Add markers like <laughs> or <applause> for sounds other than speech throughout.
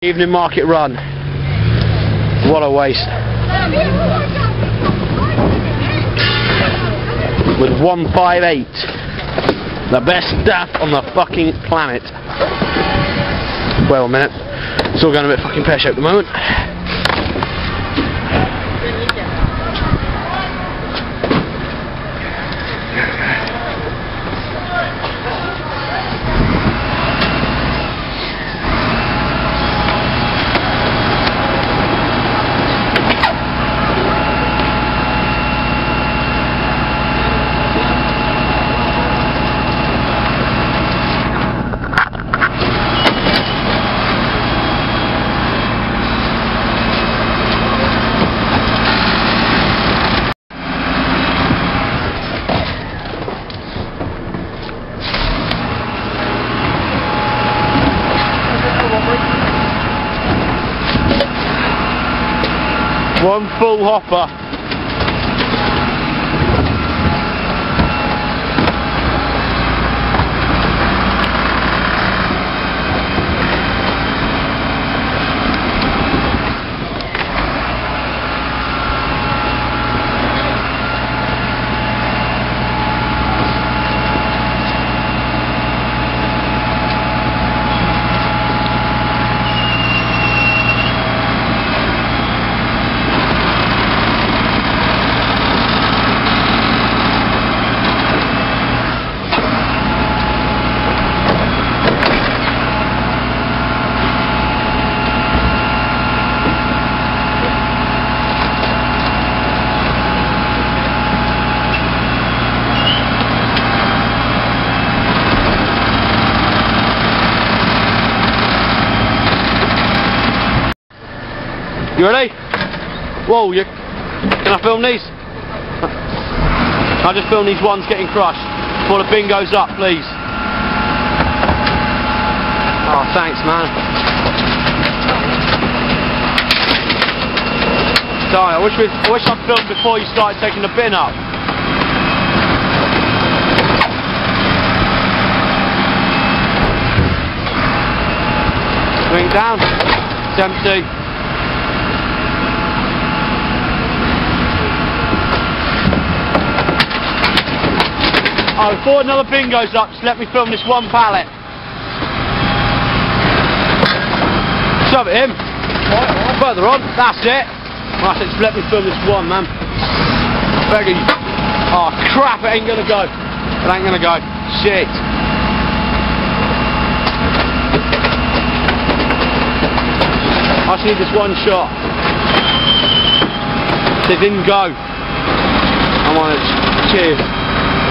Evening market run. What a waste. With 158. The best staff on the fucking planet. Well, a minute. It's all going a bit fucking pear shaped at the moment. Full hopper. You ready? Whoa, you. Can I film these? I'll just film these ones getting crushed. Before the bin goes up, please. Oh, thanks, man. Sorry, I wish we, I wish I'd filmed before you started taking the bin up. Bring down. It's empty. Oh, before another bin goes up, just let me film this one pallet. Shove it in. Further on, that's it. Right, just let me film this one, man. Begging. Oh, crap, it ain't gonna go. It ain't gonna go. Shit. I just need this one shot. It didn't go. I want it. Cheers.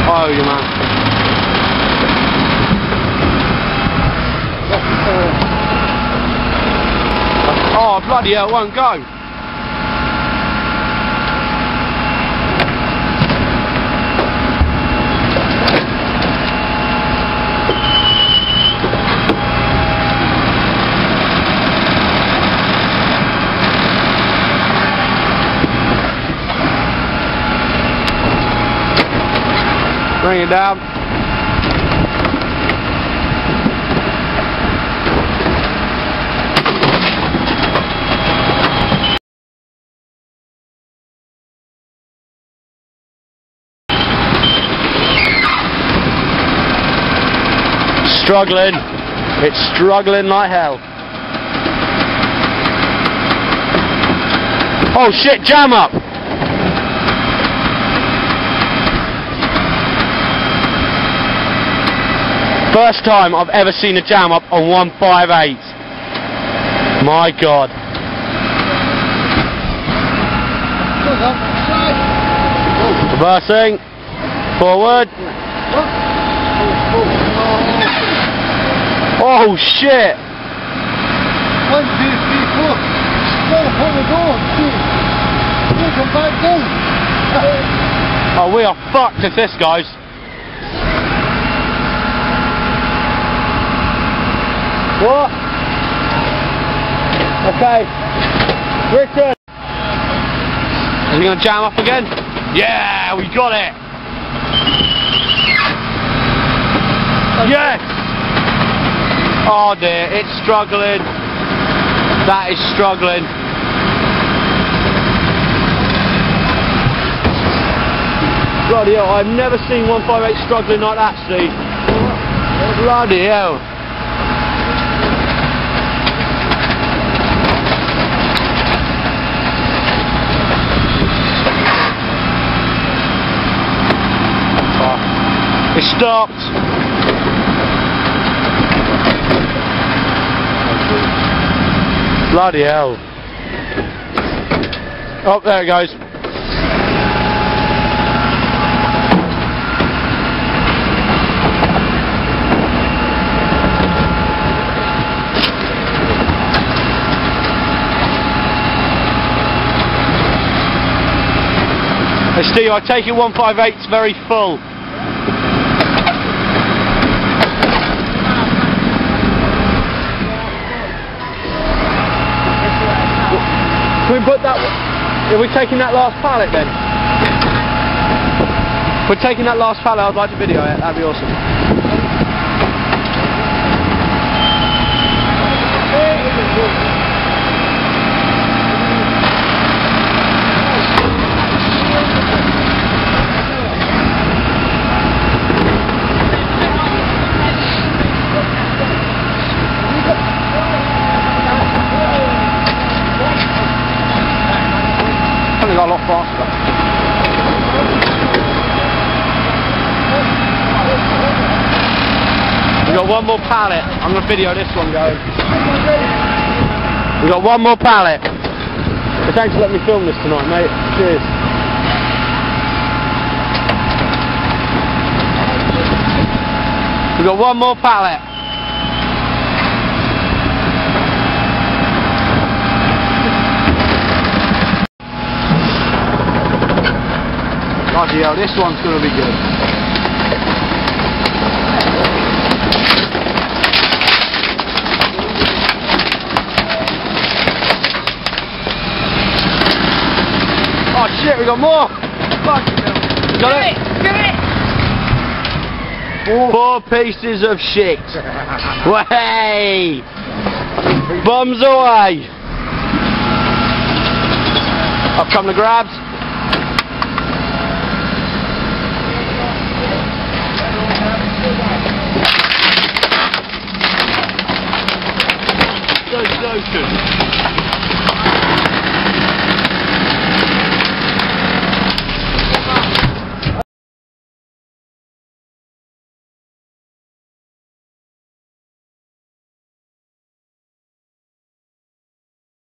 Oh, you man. Oh, bloody hell, it won't go. Bring it down. Struggling. It's struggling like hell. Oh shit, jam up! First time I've ever seen a jam up on 158. My god. Reversing. Forward. Oh shit! One, two, three, four. Go for the door. Two. Come back down. Oh, we are fucked if this goes. What? Okay. Richard. Is he going to jam up again? Yeah, we got it. Yes. Oh dear, it's struggling. That is struggling. Bloody hell, I've never seen 158 struggling like that, Steve. Bloody hell. Stopped. Bloody hell. Oh, there goes. Hey Steve, I take it 158's very full. Can we put that? Are we taking that last pallet then? If we're taking that last pallet, I'd like to video it. That'd be awesome. Got one more pallet. I'm gonna video this one going. We've got one more pallet. But thanks for letting me film this tonight, mate. Cheers. We've got one more pallet. Bloody hell, this one's gonna be good. shit, we got more! Fucking hell. Got it? Give it! Four, pieces of shit. <laughs> Way! Bombs away! I've come to grabs. Go, go,